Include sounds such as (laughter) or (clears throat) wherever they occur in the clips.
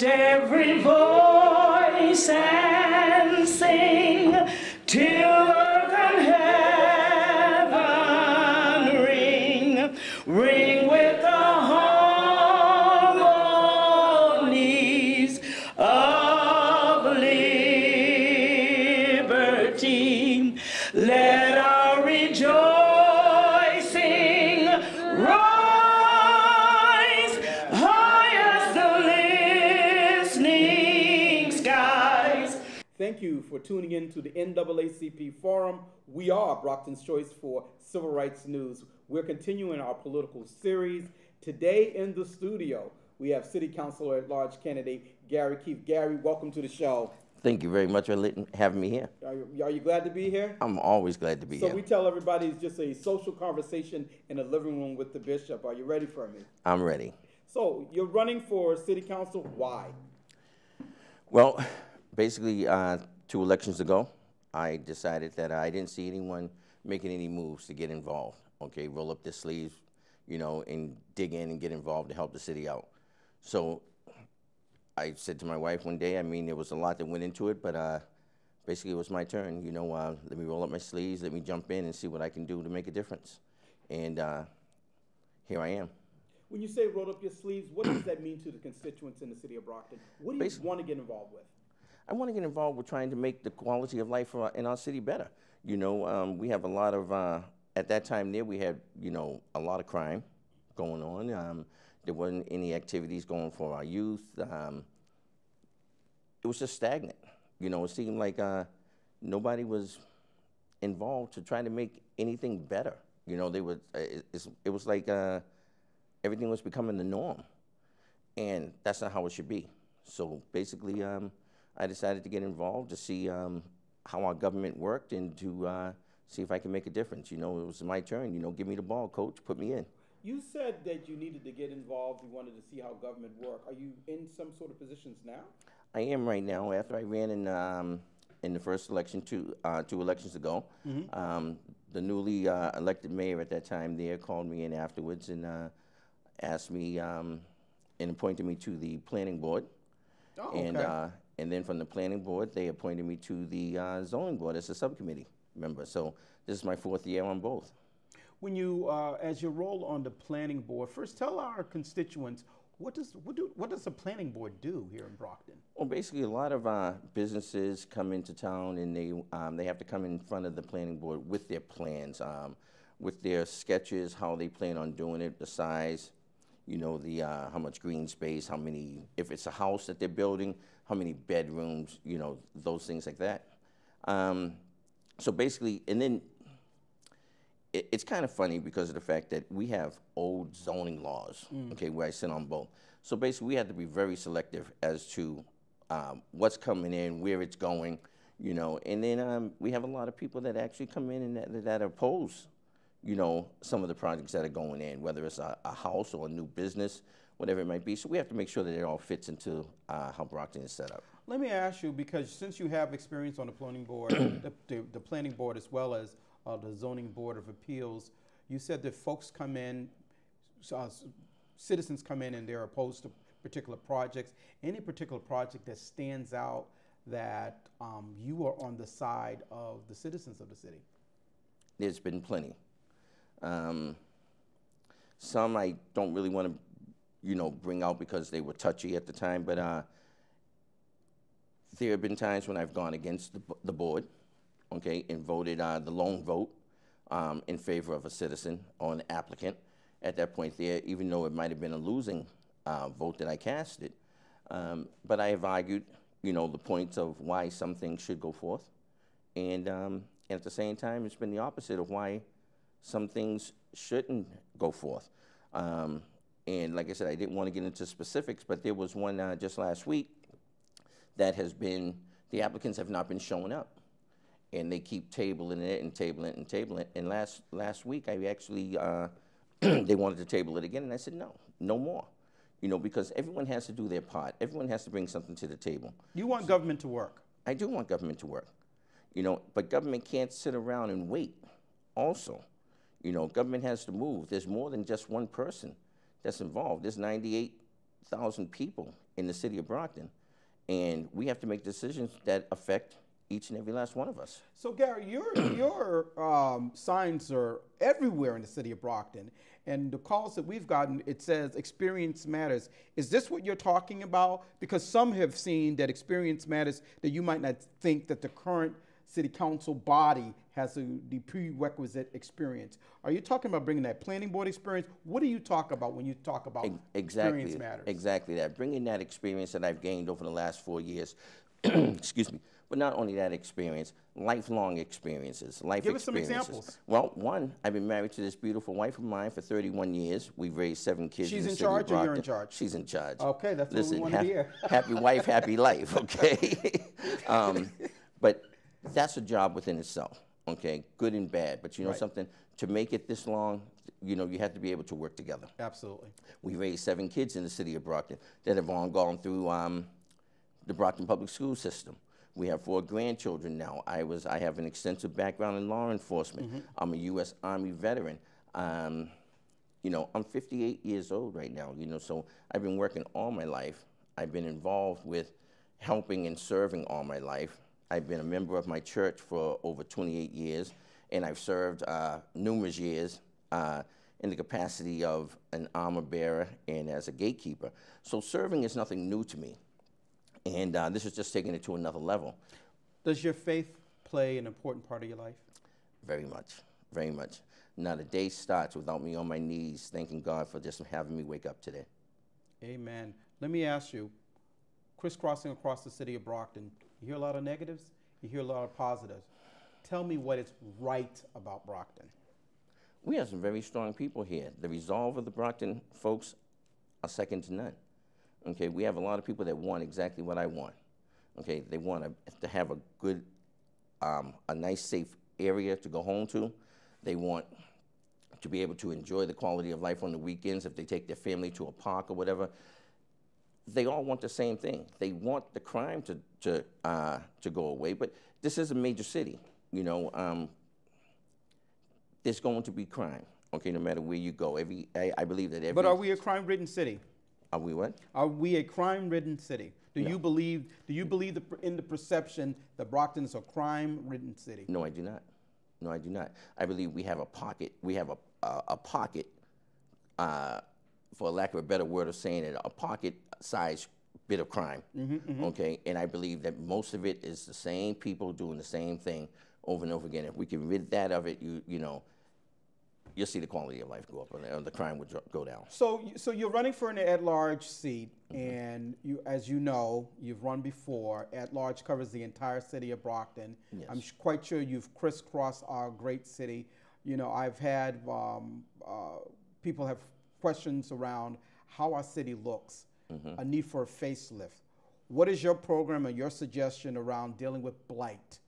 lift every voice and sing till earth and heaven ring, ring tuning in to the NAACP Forum. We are Brockton's Choice for Civil Rights News. We're continuing our political series. Today in the studio, we have City Councilor at Large candidate Gary Keith. Gary, welcome to the show. Thank you very much for letting, having me here. Are you, are you glad to be here? I'm always glad to be So here. So we tell everybody it's just a social conversation in a living room with the bishop. Are you ready for me? I'm ready. So you're running for city council. Why? Well, basically, uh, two elections ago, I decided that I didn't see anyone making any moves to get involved. Okay, roll up their sleeves, you know, and dig in and get involved to help the city out. So I said to my wife one day, I mean, there was a lot that went into it, but uh, basically it was my turn. You know, uh, let me roll up my sleeves, let me jump in and see what I can do to make a difference. And uh, here I am. When you say roll up your sleeves, what does that mean to the constituents in the city of Brockton? What do you Basi- want to get involved with? I want to get involved with trying to make the quality of life our, in our city better. You know, um, we have a lot of, uh, at that time there, we had, you know, a lot of crime going on. Um, there wasn't any activities going for our youth. Um, it was just stagnant. You know, it seemed like uh, nobody was involved to try to make anything better. You know, they would, uh, it, it was like uh, everything was becoming the norm and that's not how it should be. So basically, um, I decided to get involved to see um, how our government worked and to uh, see if I can make a difference. You know, it was my turn. You know, give me the ball, coach, put me in. You said that you needed to get involved. You wanted to see how government work. Are you in some sort of positions now? I am right now. After I ran in um, in the first election two uh, two elections ago, um, the newly uh, elected mayor at that time there called me in afterwards and uh, asked me um, and appointed me to the planning board. Oh, And, okay. uh, and then from the planning board, they appointed me to the uh, zoning board as a subcommittee member. So this is my fourth year on both. When you, uh, as your role on the planning board, first tell our constituents what does what do what does the planning board do here in Brockton? Well, basically, a lot of uh, businesses come into town and they um, they have to come in front of the planning board with their plans, um, with their sketches, how they plan on doing it, the size, you know, the uh, how much green space, how many, if it's a house that they're building, how many bedrooms, you know, those things like that. Um, so basically, and then it, it's kind of funny because of the fact that we have old zoning laws, okay, where I sit on both. So basically, we have to be very selective as to um, what's coming in, where it's going, you know. And then um, we have a lot of people that actually come in and that, that oppose, you know, some of the projects that are going in, whether it's a, a house or a new business, whatever it might be. So we have to make sure that it all fits into uh, how Brockton is set up. Let me ask you because since you have experience on the planning board, (coughs) the, the, the planning board as well as uh, the zoning board of appeals, you said that folks come in, uh, citizens come in and they're opposed to particular projects. Any particular project that stands out that um, you are on the side of the citizens of the city? There's been plenty. Um, some I don't really want to, you know, bring out because they were touchy at the time, but uh, there have been times when I've gone against the, the board, okay, and voted uh, the lone vote um, in favor of a citizen or an applicant. At that point, there, even though it might have been a losing uh, vote that I casted, um, but I have argued, you know, the points of why some things should go forth, and, um, and at the same time, it's been the opposite of why some things shouldn't go forth. Um, and like I said, I didn't want to get into specifics, but there was one uh, just last week that has been, the applicants have not been showing up. And they keep tabling it and tabling it and tabling it. And last, last week, I actually, uh, (clears throat) they wanted to table it again, and I said, no, no more. You know, because everyone has to do their part. Everyone has to bring something to the table. You want government to work. I do want government to work, you know, but government can't sit around and wait. Also, you know, government has to move. There's more than just one person that's involved. There's 98 thousand people in the city of Brockton, and we have to make decisions that affect each and every last one of us. So Gary, your (clears throat) your um, signs are everywhere in the city of Brockton, and the calls that we've gotten, it says experience matters. Is this what you're talking about? Because some have seen that experience matters that you might not think that the current city council body has the prerequisite experience. Are you talking about bringing that planning board experience? What do you talk about when you talk about Exactly. experience matters? Exactly that. Bringing that experience that I've gained over the last four years, (clears throat) excuse me, but not only that experience, lifelong experiences, life Give us some experiences. examples. Well, one, I've been married to this beautiful wife of mine for 31 years. We've raised seven kids. She's the in charge or you're in charge? She's in charge. Okay, that's what we Listen, wanted to hear. (laughs) happy wife, happy life. Okay, (laughs) um, but that's a job within itself. Okay, good and bad. But you know Right. something? To make it this long, you know, you have to be able to work together. Absolutely. We raised seven kids in the city of Brockton that have all gone through um, the Brockton Public School System. We have four grandchildren now. I was I have an extensive background in law enforcement. I'm a U.S. Army veteran. Um, you know, I'm 58 years old right now. You know, so I've been working all my life. I've been involved with helping and serving all my life. I've been a member of my church for over 28 years, and I've served uh, numerous years uh, in the capacity of an armor bearer and as a gatekeeper. So serving is nothing new to me, and uh, this is just taking it to another level. Does your faith play an important part of your life? Very much, very much. Not a day starts without me on my knees thanking God for just having me wake up today. Amen. Let me ask you, crisscrossing across the city of Brockton, you hear a lot of negatives, you hear a lot of positives. Tell me what is right about Brockton. We have some very strong people here. The resolve of the Brockton folks are second to none. Okay, we have a lot of people that want exactly what I want. Okay, they want to, to have a good, um, a nice, safe area to go home to. They want to be able to enjoy the quality of life on the weekends if they take their family to a park or whatever. They all want the same thing. They want the crime to to uh, to go away. But this is a major city. You know, um, there's going to be crime. Okay, no matter where you go. Every I, I believe that every. But are we a crime-ridden city? Are we what? Are we a crime-ridden city? Do you believe? Do you believe the, in the perception that Brockton is a crime-ridden city? No, I do not. No, I do not. I believe we have a pocket. We have a a, a pocket, uh, for lack of a better word of saying it, a pocket-sized bit of crime. Okay, and I believe that most of it is the same people doing the same thing over and over again. If we can rid that of it, you you know, you'll see the quality of life go up and the crime would go down. So, so you're running for an at-large seat, and you, as you know, you've run before. At-large covers the entire city of Brockton. I'm sh- quite sure you've crisscrossed our great city. You know, I've had um, uh, people have questions around how our city looks, a need for a facelift. What is your program and your suggestion around dealing with blight?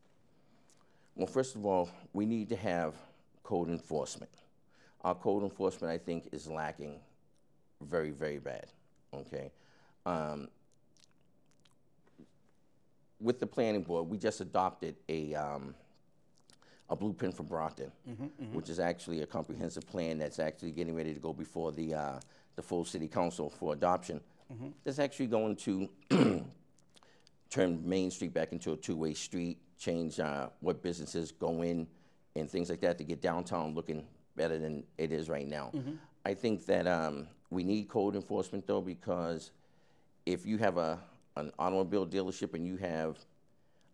Well, first of all, we need to have code enforcement. Our code enforcement, I think, is lacking very, very bad. Okay. Um, with the planning board, we just adopted a, um, a blueprint for Brockton, which is actually a comprehensive plan that's actually getting ready to go before the, uh, the full city council for adoption. That's actually going to (clears throat) turn Main Street back into a two-way street, change uh, what businesses go in and things like that to get downtown looking better than it is right now. I think that um, we need code enforcement though because if you have a an automobile dealership and you have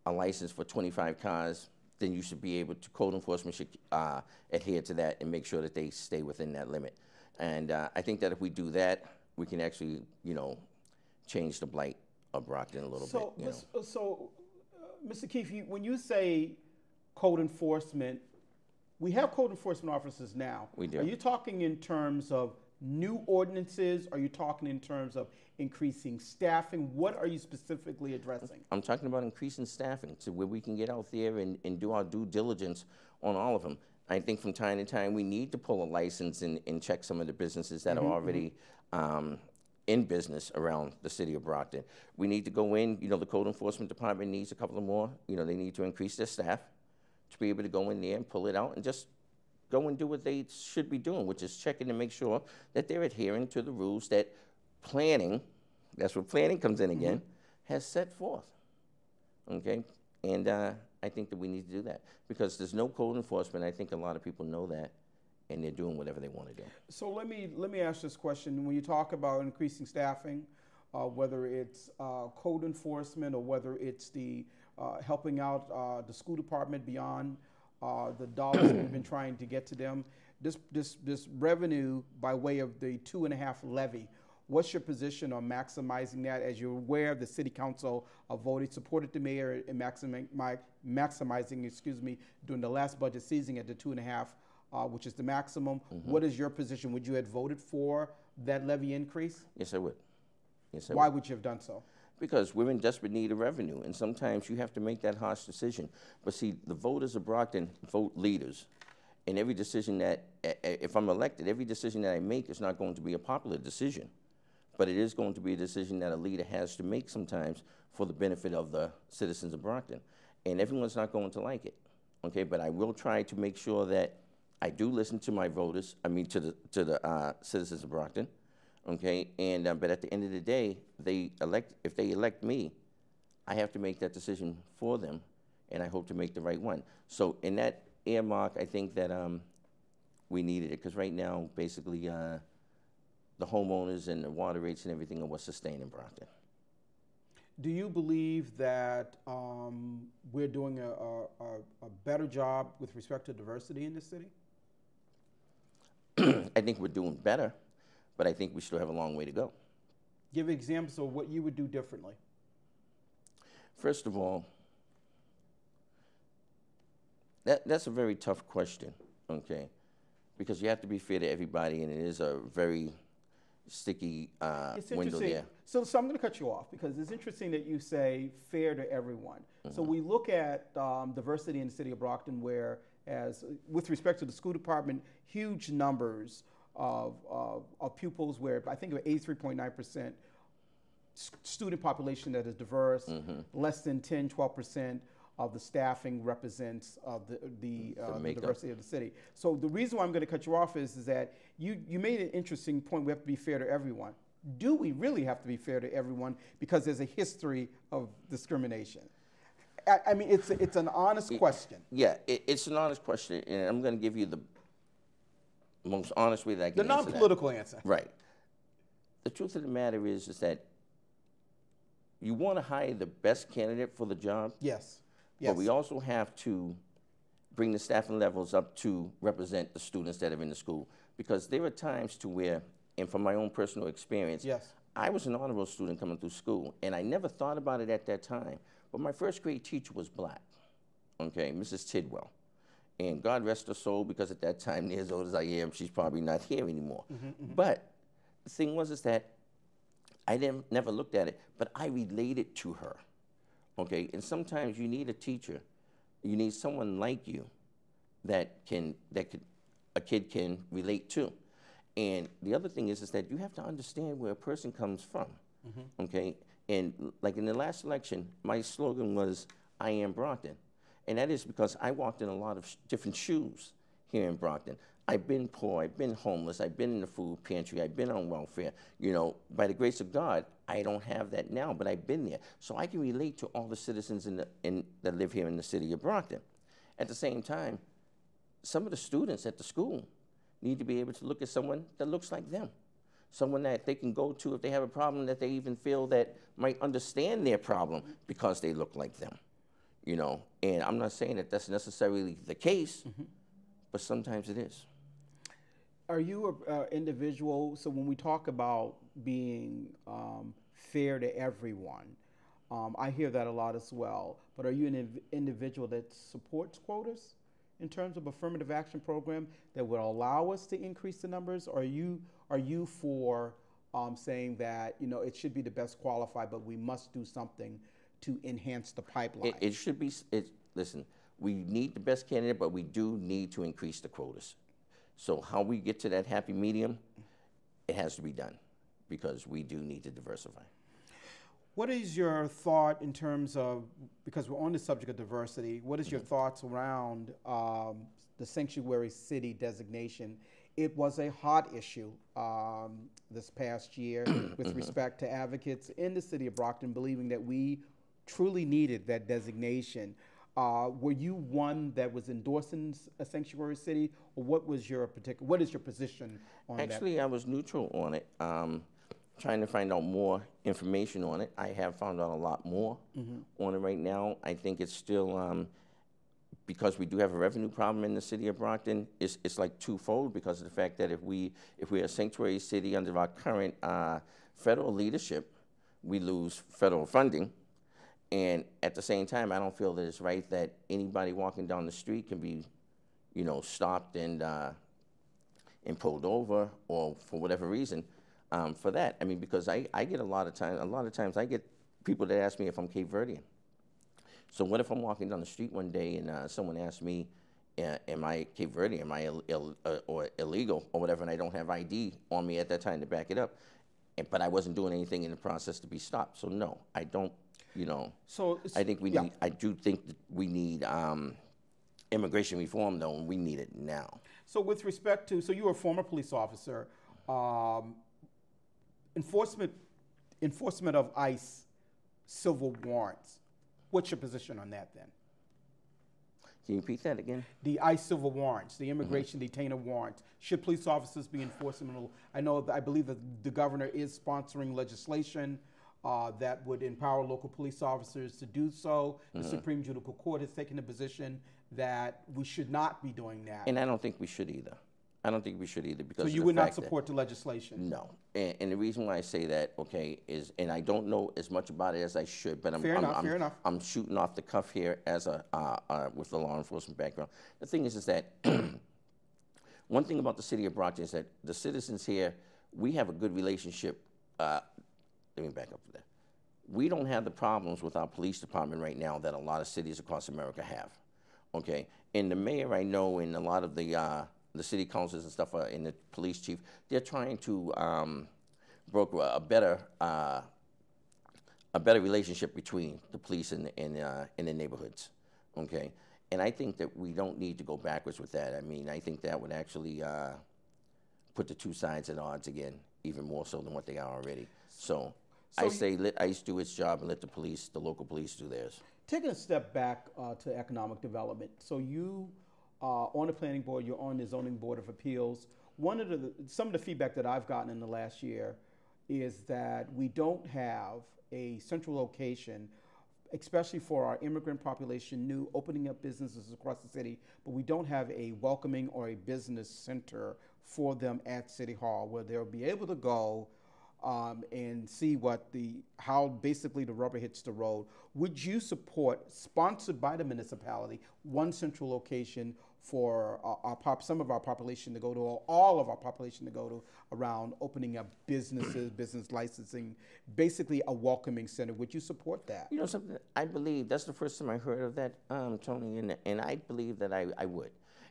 a license for 25 cars, then you should be able to, code enforcement should uh, adhere to that and make sure that they stay within that limit. And uh, I think that if we do that, we can actually, you know, change the blight of Brockton a little So, bit. You know? So, uh, Mr. Keith, you, when you say code enforcement, we have code enforcement officers now. We do. Are you talking in terms of new ordinances? Are you talking in terms of increasing staffing? What are you specifically addressing? I'm talking about increasing staffing to where we can get out there and, and do our due diligence on all of them. I think from time to time we need to pull a license and, and check some of the businesses that are already um, in business around the city of Brockton. We need to go in, you know, the code enforcement department needs a couple of more, you know, they need to increase their staff to be able to go in there and pull it out and just go and do what they should be doing, which is checking to make sure that they're adhering to the rules that planning, that's where planning comes in again, has set forth. Okay? And uh, I think that we need to do that because there's no code enforcement. I think a lot of people know that and they're doing whatever they want to do. So let me let me ask this question: When you talk about increasing staffing, uh, whether it's uh, code enforcement or whether it's the uh, helping out uh, the school department beyond uh, the dollars we've been (clears throat) trying to get to them, this this this revenue by way of the two and a half levy. What's your position on maximizing that? As you're aware, the city council uh, voted supported the mayor in maximi- my, maximizing, excuse me, during the last budget season at the two and a half uh, which is the maximum. What is your position? Would you have voted for that levy increase? Yes, I would. Yes, I Why would. would you have done so? Because we're in desperate need of revenue, and sometimes you have to make that harsh decision. But see, the voters of Brockton vote leaders, and every decision that, if I'm elected, every decision that I make is not going to be a popular decision, but it is going to be a decision that a leader has to make sometimes for the benefit of the citizens of Brockton. And everyone's not going to like it, okay? But I will try to make sure that I do listen to my voters, I mean, to the, to the uh, citizens of Brockton, okay? And, uh, but at the end of the day, they elect, if they elect me, I have to make that decision for them, and I hope to make the right one. So in that earmark, I think that um, we needed it, because right now, basically, uh, the homeowners and the water rates and everything are what's sustaining Brockton. Do you believe that um, we're doing a, a, a- a better job with respect to diversity in this city? (clears throat) I think we're doing better, but I think we still have a long way to go. Give examples of what you would do differently. First of all, that, that's a very tough question, okay? Because you have to be fair to everybody, and it is a very sticky uh, It's window interesting. there. So, so I'm going to cut you off because it's interesting that you say fair to everyone. So Mm-hmm. we look at um, diversity in the city of Brockton, where, as with respect to the school department, huge numbers of, of, of pupils, where I think of 83.9 percent student population that is diverse. Mm-hmm. Less than 10, 12 percent of the staffing represents uh, the the, uh, the diversity of the city. So the reason why I'm going to cut you off is, is that you you made an interesting point. We have to be fair to everyone. Do we really have to be fair to everyone because there's a history of discrimination? I, I mean, it's it's an honest question. Yeah, it, it's an honest question, and I'm going to give you the most honest way that I The can answer non-political answer. Right. The truth of the matter is, is that you want to hire the best candidate for the job, Yes. Yes. but we also have to bring the staffing levels up to represent the students that are in the school. Because there are times to where, and from my own personal experience, Yes. I was an honor roll student coming through school, and I never thought about it at that time. But my first grade teacher was black, okay, Mrs. Tidwell. And God rest her soul, because at that time, near as old as I am, she's probably not here anymore. Mm-hmm, mm-hmm. But the thing was is that I didn't, never looked at it, but I related to her. Okay, and sometimes you need a teacher, you need someone like you that can that could a kid can relate to. And the other thing is is that you have to understand where a person comes from. Mm-hmm. Okay, and like in the last election, my slogan was "I am Brockton," and that is because I walked in a lot of sh- different shoes here in Brockton. I've been poor, I've been homeless, I've been in the food pantry, I've been on welfare. You know, by the grace of God, I don't have that now, but I've been there. So I can relate to all the citizens in the, in, that live here in the city of Brockton. At the same time, some of the students at the school need to be able to look at someone that looks like them. Someone that they can go to if they have a problem that they even feel that might understand their problem because they look like them. You know, and I'm not saying that that's necessarily the case, but sometimes it is. Are you an uh, individual? So when we talk about being um, fair to everyone, um, I hear that a lot as well. But are you an inv- individual that supports quotas in terms of affirmative action program that would allow us to increase the numbers? Or are you are you for um, saying that you know it should be the best qualified, but we must do something to enhance the pipeline? It, it should be, it, listen, we need the best candidate, but we do need to increase the quotas. So how we get to that happy medium, it has to be done because we do need to diversify. What is your thought in terms of, because we're on the subject of diversity, what is your thoughts around um, the sanctuary city designation it was a hot issue um, this past year (coughs) with respect to advocates in the city of Brockton believing that we truly needed that designation. Uh, were you one that was endorsing a sanctuary city, or what was your particular? What is your position on that? Actually, I was neutral on it, um, trying to find out more information on it. I have found out a lot more on it right now. I think it's still, um, because we do have a revenue problem in the city of Brockton, it's, it's like twofold because of the fact that if we, if we're a sanctuary city under our current uh, federal leadership, we lose federal funding. And at the same time, I don't feel that it's right that anybody walking down the street can be, you know, stopped and uh, and pulled over or for whatever reason um, for that. I mean, because I, I get a lot of times, a lot of times I get people that ask me if I'm Cape Verdean. So what if I'm walking down the street one day and uh, someone asks me, am I Cape Verdean, am I Ill, Ill, uh, or illegal or whatever, and I don't have ID on me at that time to back it up, and, but I wasn't doing anything in the process to be stopped. So no, I don't, you know. So I think we yeah. need, I do think that we need um, immigration reform though, and we need it now. So with respect to, so you were a former police officer, um, enforcement, enforcement of ICE civil warrants. What's your position on that then? Can you repeat that again? The ICE civil warrants, the immigration detainer warrants. Should police officers be enforcing them? I know, that- I believe that the governor is sponsoring legislation uh, that would empower local police officers to do so. The Supreme Judicial Court has taken the position that we should not be doing that. And I don't think we should either. I don't think we should either because So you would not support the legislation? No, and, and the reason why I say that, okay, is and I don't know as much about it as I should, but I'm Fair I'm, enough, I'm, fair enough. I'm shooting off the cuff here as a uh, uh, with the law enforcement background. The thing is, is that (clears throat) one thing about the city of Brockton is that the citizens here, we have a good relationship. Uh, let me back up to that. We don't have the problems with our police department right now that a lot of cities across America have. Okay, and the mayor I know, and a lot of the uh, the city councils and stuff, uh, and the police chief, they're trying to um, broker a better uh, a better relationship between the police and and uh, in the neighborhoods. Okay, and I think that we don't need to go backwards with that. I mean, I think that would actually uh, put the two sides at odds again, even more so than what they are already. So. I say let ICE do its job and let the police, the local police, do theirs. Taking a step back uh, to economic development, so you uh, on the planning board, you're on the zoning board of appeals. One of the some of the feedback that I've gotten in the last year is that we don't have a central location, especially for our immigrant population, new opening up businesses across the city, but we don't have a welcoming or a business center for them at City Hall where they'll be able to go um, and see what the how basically the rubber hits the road. Would you support, sponsored by the municipality, one central location for our, our pop, some of our population to go to, or all of our population to go to, around opening up businesses, (clears throat) business licensing, basically a welcoming center? Would you support that? You know something? I believe that's the first time I heard of that, um, Tony, and, and I believe that I, I would.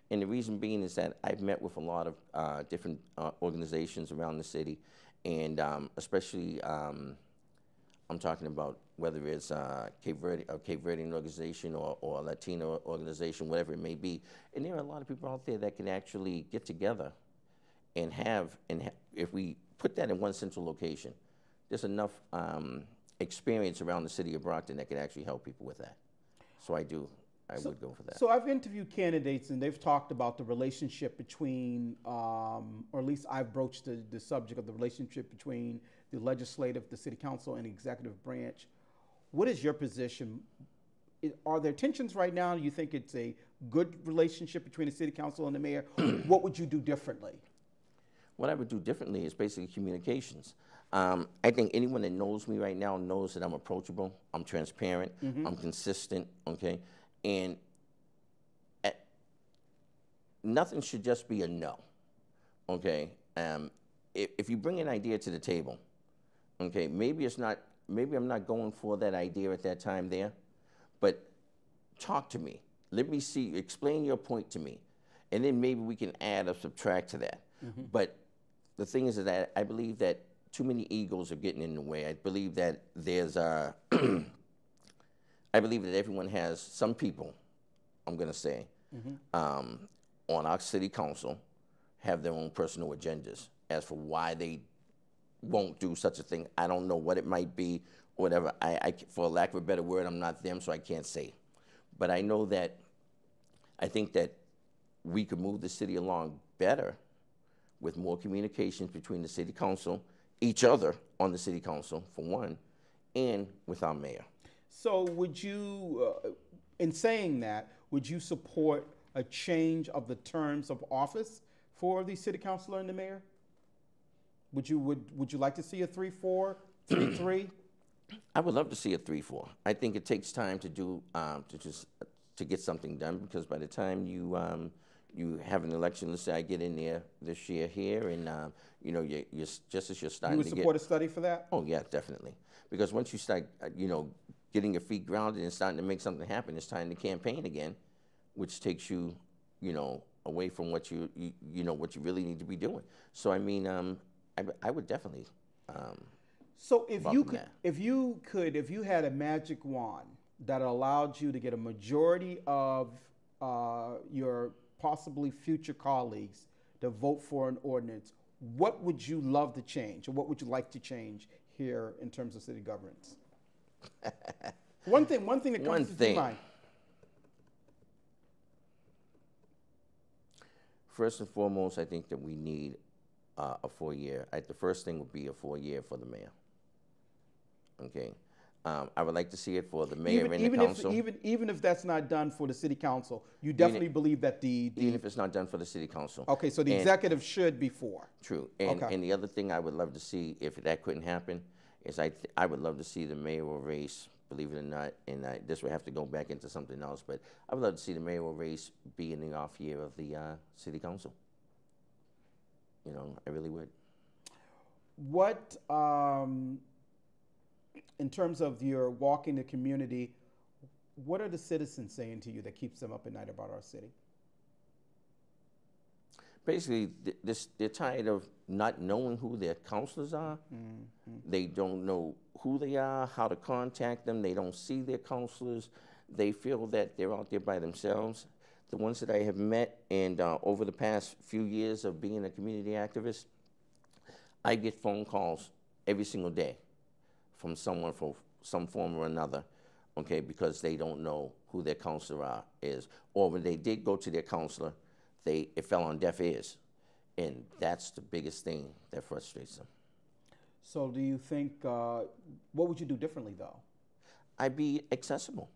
And the reason being is that I've met with a lot of uh, different uh, organizations around the city, and um, especially um, I'm talking about whether it's uh, Cape Verde, a Cape Verdean organization or, or a Latino organization, whatever it may be. And there are a lot of people out there that can actually get together and have, and ha- if we put that in one central location, there's enough um, experience around the city of Brockton that can actually help people with that. So I do, I would go for that. So I've interviewed candidates, and they've talked about the relationship between, um, or at least I've broached the, the subject of the relationship between the legislative, the city council, and the executive branch. What is your position? Are there tensions right now? Do you think it's a good relationship between the city council and the mayor? (clears throat) what would you do differently? What I would do differently is basically communications. Um, I think anyone that knows me right now knows that I'm approachable, I'm transparent, I'm consistent, okay? And at, nothing should just be a no, okay? Um, if, if you bring an idea to the table, okay, maybe it's not, maybe I'm not going for that idea at that time there, but talk to me. Let me see, explain your point to me. And then maybe we can add or subtract to that. But the thing is that I believe that too many egos are getting in the way. I believe that there's a, (clears throat) I believe that everyone has some people, I'm going to say, um, on our city council have their own personal agendas as for why they won't do such a thing. I don't know what it might be, whatever. I, I, for lack of a better word, I'm not them, so I can't say. But I know that I think that we could move the city along better with more communications between the city council, each other on the city council, for one, and with our mayor. So would you, uh, in saying that, would you support a change of the terms of office for the city councilor and the mayor? Would you, would, would you like to see a three, four, three, three? (clears throat) I would love to see a three-four. I think it takes time to do um, to just to get something done because by the time you um, you have an election, let's say I get in there this year here, and um, you know you you're, just as you're You starting would to support get. a study for that? Oh yeah, definitely. Because once you start, uh, you know, getting your feet grounded and starting to make something happen, it's time to campaign again, which takes you, you know, away from what you you, you know what you really need to be doing. So I mean, um, I, I would definitely. Um, So if you could, that. if you could, if you had a magic wand that allowed you to get a majority of uh, your possibly future colleagues to vote for an ordinance, what would you love to change, or what would you like to change here in terms of city governance? (laughs) one thing, one thing that comes One to thing. mind. First and foremost, I think that we need uh, a four-year. The first thing would be a four-year for the mayor. Okay, um, I would like to see it for the mayor Even, and the even if council. even even if that's not done for the city council, you definitely believe that the, the even if it's not done for the city council. okay, so the And- executive should be for. True. And, Okay. and the other thing I would love to see, if that couldn't happen, is I, I would love to see the mayoral race, believe it or not, and I, this would have to go back into something else, but I would love to see the mayoral race be in the off year of the uh, city council. You know, I really would. What, um, in terms of your walking the community, what are the citizens saying to you that keeps them up at night about our city? Basically, th- this, they're tired of not knowing who their counselors are. They don't know who they are, how to contact them. They don't see their counselors. They feel that they're out there by themselves. The ones that I have met, and uh, over the past few years of being a community activist, I get phone calls every single day from someone for some form or another, okay, because they don't know who their counselor are, is, or when they did go to their counselor, they it fell on deaf ears, and that's the biggest thing that frustrates them. So do you think, uh, what would you do differently though? I'd be accessible.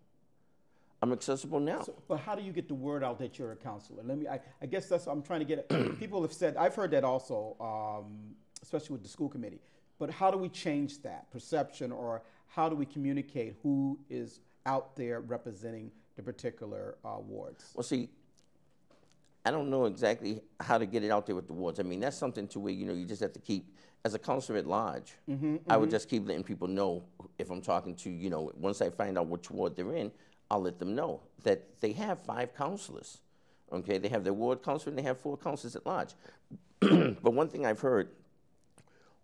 I'm accessible now. So, but how do you get the word out that you're a counselor? Let me, I, I guess that's what I'm trying to get at. (clears throat) People have said, I've heard that also, um, especially with the school committee. But how do we change that perception or how do we communicate who is out there representing the particular uh, wards? Well, see, I don't know exactly how to get it out there with the wards. I mean, that's something to where you know you just have to keep as a counselor at large. Mm-hmm, I would mm-hmm. just keep letting people know if I'm talking to you know once I find out which ward they're in, I'll let them know that they have five counselors. Okay, they have their ward counselor and they have four counselors at large. (clears throat) but one thing I've heard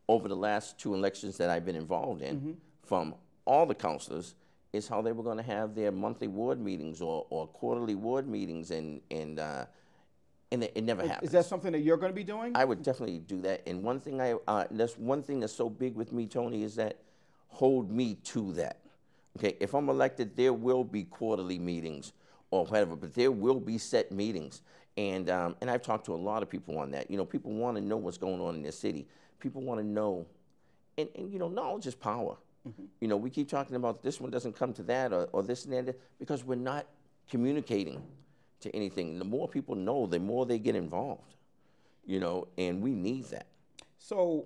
over the last two elections that I've been involved in mm-hmm. from all the counselors is how they were going to have their monthly ward meetings or, or quarterly ward meetings, and and uh, and it, it never happens. Is that something that you're going to be doing? I would definitely do that. And one thing I uh, that's one thing that's so big with me, Tony, is that hold me to that. Okay, if I'm elected, there will be quarterly meetings or whatever, but there will be set meetings. And um, and I've talked to a lot of people on that. You know, people want to know what's going on in their city. People want to know, and, and you know, knowledge is power. You know, we keep talking about this one doesn't come to that or, or this and that because we're not communicating to anything. The more people know, the more they get involved. You know, and we need that. So,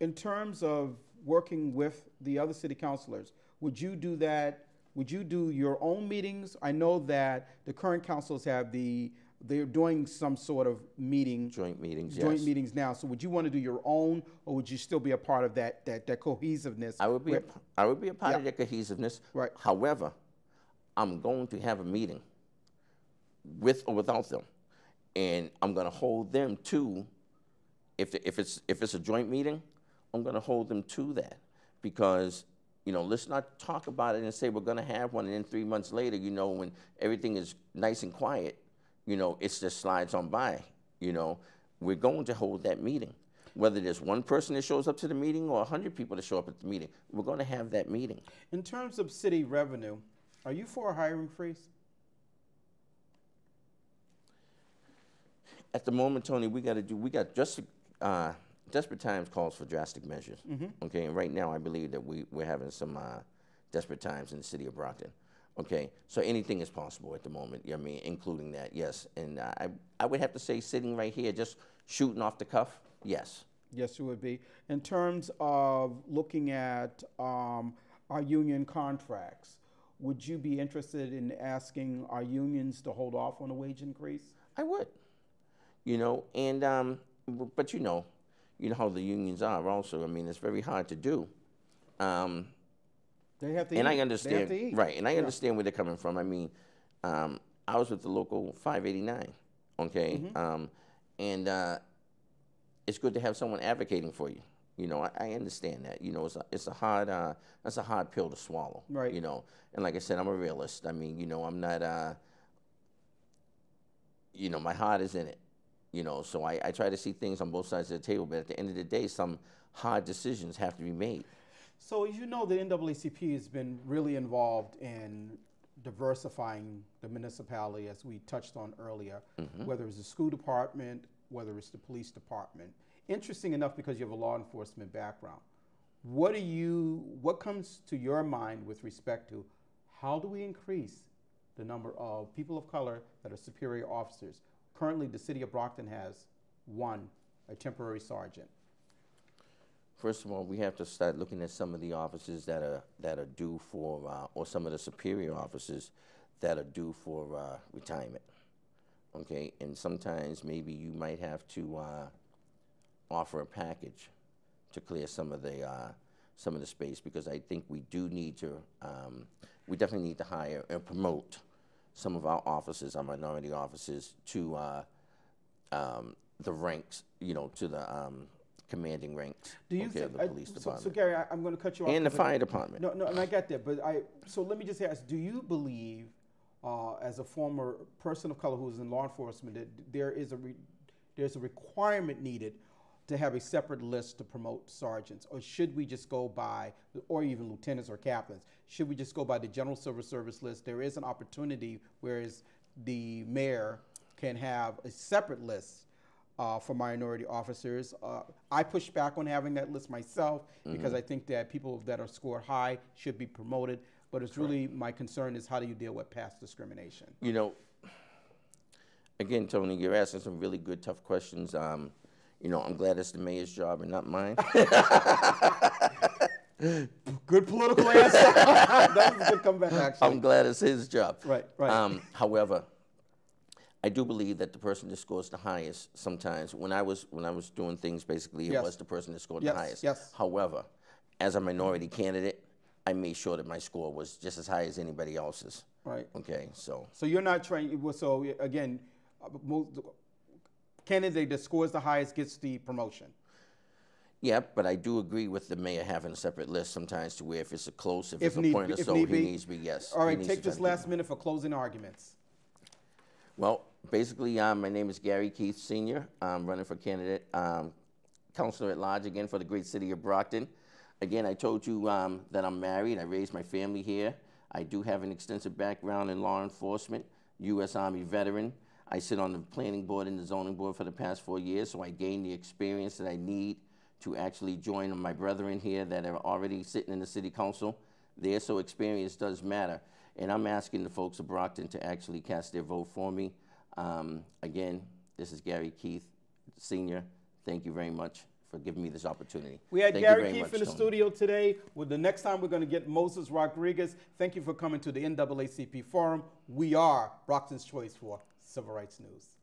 in terms of working with the other city councilors, would you do that? Would you do your own meetings? I know that the current councils have the, they're doing some sort of meeting, Joint meetings, joint yes. meetings now. So would you want to do your own, or would you still be a part of that, that, that cohesiveness? I would be, a, where- I would be a part of that cohesiveness. Right. However, I'm going to have a meeting with or without them, and I'm going to hold them to. If if it's if it's a joint meeting, I'm going to hold them to that because you know let's not talk about it and say we're going to have one, and then three months later, you know, when everything is nice and quiet, you know, it just slides on by. You know, we're going to hold that meeting. Whether there's one person that shows up to the meeting or 100 people that show up at the meeting, we're going to have that meeting. In terms of city revenue, are you for a hiring freeze? At the moment, Tony, we got to do, we got just, uh, desperate times calls for drastic measures. Okay, and right now I believe that we, we're having some uh, desperate times in the city of Brockton. Okay, so anything is possible at the moment, I mean, including that, yes. And uh, I, I would have to say, sitting right here, just shooting off the cuff, yes. Yes, it would be. In terms of looking at um, our union contracts, would you be interested in asking our unions to hold off on a wage increase? I would, you know, and um, but you know, you know how the unions are. Also, I mean, it's very hard to do. Um, They have to and eat. I They understand, have to eat. right? And I Yeah. understand where they're coming from. I mean, um, I was with the local 589, okay, Mm-hmm. um, and uh, it's good to have someone advocating for you. You know, I, I understand that. You know, it's a, it's a hard uh, that's a hard pill to swallow. Right. You know, and like I said, I'm a realist. I mean, you know, I'm not. Uh, you know, my heart is in it. You know, so I, I try to see things on both sides of the table. But at the end of the day, some hard decisions have to be made. So as you know, the NAACP has been really involved in diversifying the municipality, as we touched on earlier, mm-hmm. whether it's the school department, whether it's the police department. Interesting enough, because you have a law enforcement background. What do you? What comes to your mind with respect to how do we increase the number of people of color that are superior officers? Currently, the city of Brockton has one, a temporary sergeant. First of all, we have to start looking at some of the offices that are that are due for, uh, or some of the superior offices that are due for uh, retirement. Okay, and sometimes maybe you might have to uh, offer a package to clear some of the uh, some of the space because I think we do need to. Um, we definitely need to hire and promote some of our officers, our minority officers, to uh, um, the ranks. You know, to the um, commanding ranks. Do you okay, think, of the I- police so, department so Gary, I, I'm going to cut you off. and the I- fire department? No, no, and I get that, but I. So let me just ask: Do you believe, uh, as a former person of color who is in law enforcement, that there is a re, there's a requirement needed to have a separate list to promote sergeants, or should we just go by, or even lieutenants or captains? Should we just go by the general civil service list? There is an opportunity, whereas the mayor can have a separate list uh, for minority officers. Uh, I push back on having that list myself because I think that people that are scored high should be promoted. But it's really my concern is how do you deal with past discrimination? You know, again, Tony, you're asking some really good, tough questions. Um, you know, I'm glad it's the mayor's job and not mine. (laughs) Good political answer. (laughs) that was a good comeback, actually. I'm glad it's his job. Right, right. Um, however, I do believe that the person that scores the highest sometimes, when I was when I was doing things, basically, it Yes. was the person that scored Yes, the highest. yes. However, as a minority candidate, I made sure that my score was just as high as anybody else's. Right. Okay, so So you're not trying. So again, uh, most, candidate that scores the highest gets the promotion. Yeah, but I do agree with the mayor having a separate list sometimes to where if it's a close, if, If it's a point be- or so, he be. needs to be, yes. All right, take this last minute for closing arguments. Well, basically, um, my name is Gary Keith Sr. I'm running for candidate, um, counselor at large again for the great city of Brockton. Again, I told you um, that I'm married. I raised my family here. I do have an extensive background in law enforcement, U.S. Army veteran. I sit on the planning board and the zoning board for the past four years, so I gained the experience that I need to actually join my brethren here that are already sitting in the city council there, so experience does matter. And I'm asking the folks of Brockton to actually cast their vote for me. Um, again, this is Gary Keith, Senior. Thank you very much for giving me this opportunity. We had Thank Gary Keith much, in the Tony. studio today. Well, the next time we're going to get Moses Rodriguez. Thank you for coming to the NAACP Forum. We are Brockton's Choice for Civil Rights News.